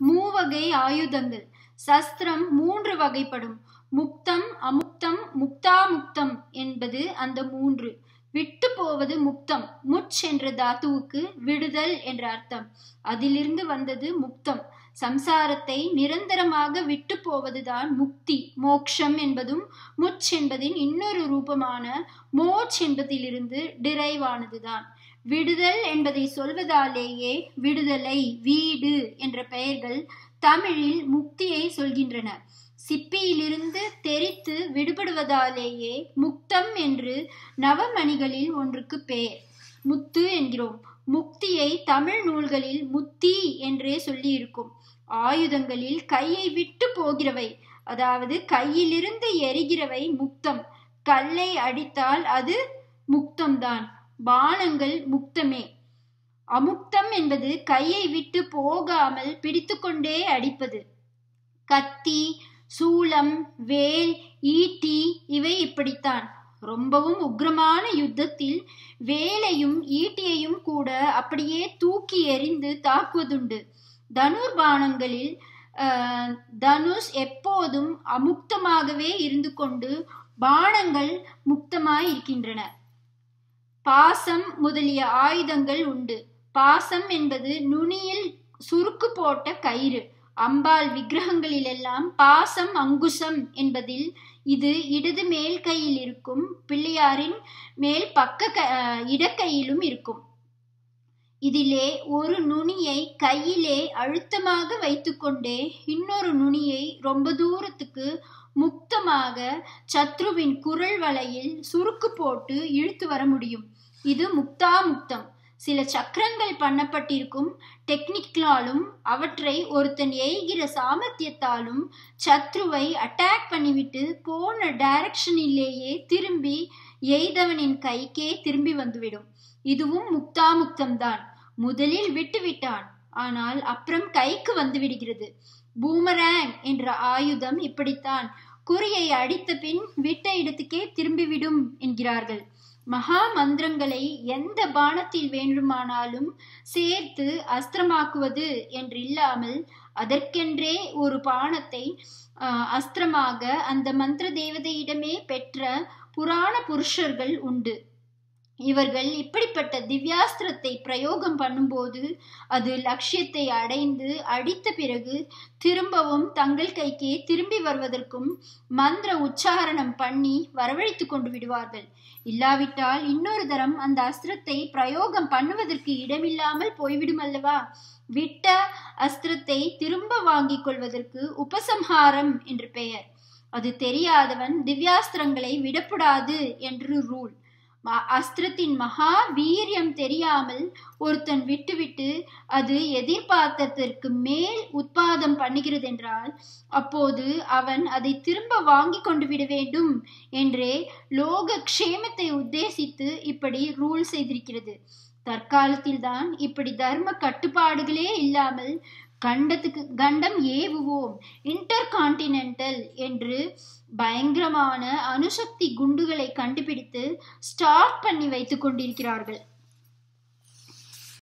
மூவகை ஆயுதங்கள். சஸ்திரம் மூன்று வகைப்படும். முக்தம் அமுக்தம் முக்தாமுக்தம் என்பது அந்த மூன்று. விட்டு போவது முக்தம். முச் என்ற தாத்துவுக்கு விடுதல் என்ற அர்த்தம். அதிலிருந்து வந்தது முக்தம். சம்சாரத்தை நிரந்தரமாக விட்டு போவதுதான் முக்தி. மோக்ஷம் என்பதும் முச் என்பதின் இன்னொரு ரூபமான மோச் என்பதிலிருந்து டிரைவானதுதான். விடுதல் என்பதை சொல்வதாலேயே விடுதலை வீடு என்ற பெயர்கள் தமிழில் முக்தியை சொல்கின்றன. சிப்பியிலிருந்து தெரித்து விடுபடுவதாலேயே முக்தம் என்று நவமணிகளில் ஒன்றுக்கு பெயர் முத்து என்கிறோம். முக்தியை தமிழ் நூல்களில் முத்தி என்றே சொல்லியிருக்கும். ஆயுதங்களில் கையை விட்டு போகிறவை அதாவது கையிலிருந்து எரிகிறவை முக்தம். கல்லை அடித்தால் அது முக்தம்தான். பானங்கள் முக்தமே. அமுக்தம் என்பது கையை விட்டு போகாமல் பிடித்துக்கொண்டே அடிப்பது. கத்தி சூலம் வேல் ஈட்டி இவை இப்படித்தான். ரொம்பவும் உக்ரமான யுத்தத்தில் வேலையும் ஈட்டியையும் கூட அப்படியே தூக்கி எறிந்து தாக்குவதுண்டு. தனுர்பானங்களில் தனுஷ் எப்போதும் அமுக்தமாகவே இருந்து கொண்டு பானங்கள் முக்தமாய் இருக்கின்றன பாசம் முதலிய ஆயுதங்கள் உண்டு. பாசம் என்பது நுனியில் சுருக்கு போட்ட கயிறு. அம்பாள் விக்கிரகங்களிலெல்லாம் பாசம் அங்குசம் என்பதில் இது இடது மேல் கையில் இருக்கும் பிள்ளையாரின் மேல் பக்க இடக்கையிலும் இருக்கும். இதிலே ஒரு நுனியை கையிலே அழுத்தமாக வைத்துக்கொண்டே இன்னொரு நுனியை ரொம்ப தூரத்துக்கு முக்தமாக சத்ருவின் குரல் வலையில் சுருக்கு போட்டு இழுத்து வர முடியும். இது முக்தா முக்தம் சில சக்கரங்கள் பண்ணப்பட்டிருக்கும் டெக்னிக்கலாலும் அவற்றை ஒருத்தன் எய்கிற சாமர்த்தியத்தாலும் சத்ருவை அட்டாக் பண்ணிவிட்டு போன டைரக்ஷனிலேயே திரும்பி எய்தவனின் கைக்கே திரும்பி வந்துவிடும். இதுவும் முக்தாமுக்தம்தான். முதலில் விட்டு விட்டான் ஆனால் அப்புறம் கைக்கு வந்து விடுகிறது. பூமரேங் என்ற ஆயுதம் இப்படித்தான். குறியை அடித்த பின் விட்ட இடத்துக்கே திரும்பிவிடும் என்கிறார்கள். மகா மந்திரங்களை எந்த பானத்தில் வேண்டுமானாலும் சேர்த்து அஸ்திரமாக்குவது என்றில்லாமல் அதற்கென்றே ஒரு பானத்தை அஸ்திரமாக அந்த மந்திர தேவதையிடமே பெற்ற புராண புருஷர்கள் உண்டு. இவர்கள் இப்படிப்பட்ட திவ்யாஸ்திரத்தை பிரயோகம் பண்ணும்போது அது லட்சியத்தை அடைந்து அடித்த பிறகு திரும்பவும் தங்கள் கைக்கே திரும்பி வருவதற்கும் மந்திர உச்சாரணம் பண்ணி வரவழைத்து கொண்டு விடுவார்கள். இல்லாவிட்டால் இன்னொரு தரம் அந்த அஸ்திரத்தை பிரயோகம் பண்ணுவதற்கு இடமில்லாமல் போய்விடும் அல்லவா? விட்ட அஸ்திரத்தை திரும்ப வாங்கிக் கொள்வதற்கு உபசம்ஹாரம் என்று பெயர். அது தெரியாதவன் திவ்யாஸ்திரங்களை விடப்படாது என்று ரூல். அஸ்திரத்தின் மகா வீரியம் தெரியாமல் ஒருத்தன் விட்டுவிட்டு அது எதிர்பார்த்ததற்கு மேல் உத்பாதம் பண்ணுகிறது என்றால் அப்போது அவன் அதை திரும்ப வாங்கி கொண்டு விட வேண்டும் என்றே லோக க்ஷேமத்தை உத்தேசித்து இப்படி ரூல் செய்திருக்கிறது. தற்காலத்தில் தான் இப்படி தர்ம கட்டுப்பாடுகளே இல்லாமல் கண்டத்துக்கு கண்டம் ஏவுவோம். இன்டர் கான்டினென்டல் என்று பயங்கரமான அணுசக்தி குண்டுகளை கண்டுபிடித்து ஸ்டார்ட் பண்ணி வைத்துக் கொண்டிருக்கிறார்கள்.